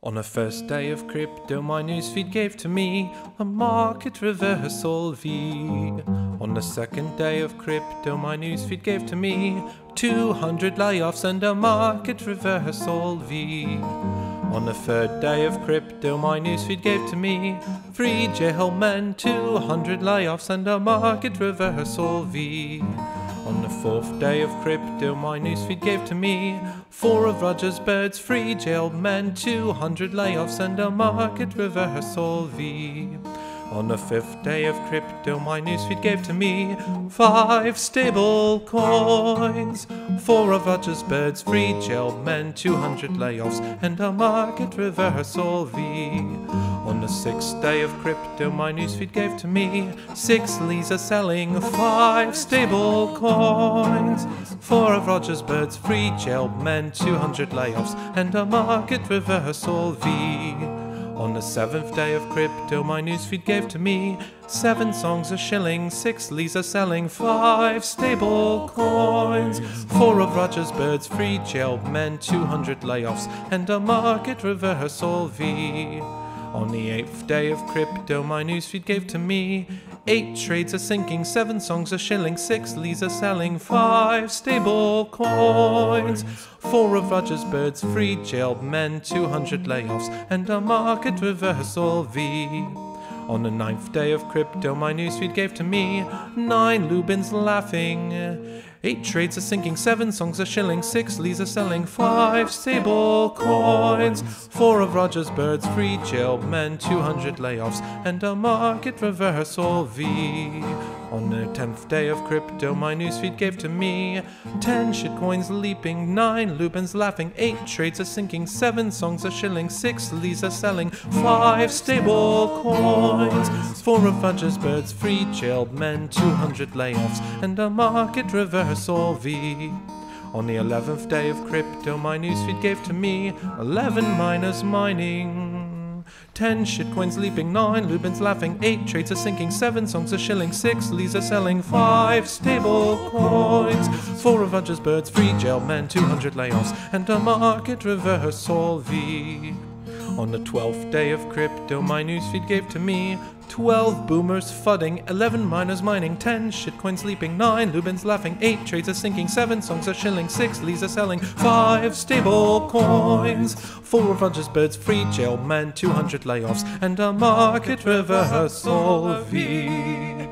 On the first day of crypto, my newsfeed gave to me a market reversal V. On the second day of crypto, my newsfeed gave to me 200 layoffs and a market reversal V. On the third day of crypto, my newsfeed gave to me three jailmen, 200 layoffs and a market reversal V. On the fourth day of crypto, my newsfeed gave to me four of Roger's birds, three jailed men, 200 layoffs, and a market reversal V. On the fifth day of crypto, my newsfeed gave to me five stable coins, four of Roger's birds, three jailed men, 200 layoffs, and a market reversal V. On the sixth day of crypto, my newsfeed gave to me six Lisa selling five stable coins, four of Roger's birds, three jailed men, 200 layoffs, and a market reversal V. On the seventh day of crypto, my newsfeed gave to me seven songs a shilling, six Lisa selling, five stable coins, four of Roger's birds, three jailed men, 200 layoffs, and a market reversal V. On the eighth day of crypto, my newsfeed gave to me eight trades are sinking, seven songs a shilling, six Lisa selling, five stable coins, four of Roger's birds, three jailed men, 200 layoffs, and a market reversal V. On the ninth day of crypto, my newsfeed gave to me nine Lubins laughing, eight trades are sinking, seven songs a shilling, six Lisa selling, five stable coins, four of Roger's birds, three jailed men, 200 layoffs, and a market reversal V. On the tenth day of crypto, my newsfeed gave to me ten shitcoins leaping, nine Lubins laughing, eight trades are sinking, seven songs a shilling, six Lisa selling, five stable coins, four of Roger's birds, three jailed men, 200 layoffs, and a market reversal V. On the eleventh day of crypto, my newsfeed gave to me eleven miners mining. Ten shitcoins leaping, nine Lubins laughing, eight trades are sinking, seven songs a shilling, six Lisa selling, five stable coins, four of Roger's birds, three jail men, 200 layoffs, and a market reversal V. On the twelfth day of crypto, my newsfeed gave to me 12 boomers fudding, 11 miners mining, 10 shitcoins leaping, 9 Lubins laughing, 8 trades are sinking, 7 songs are shilling, 6 Lisa selling, 5 stable coins, 4 of Roger's birds, 3 jail men, 200 layoffs, and a market reversal V.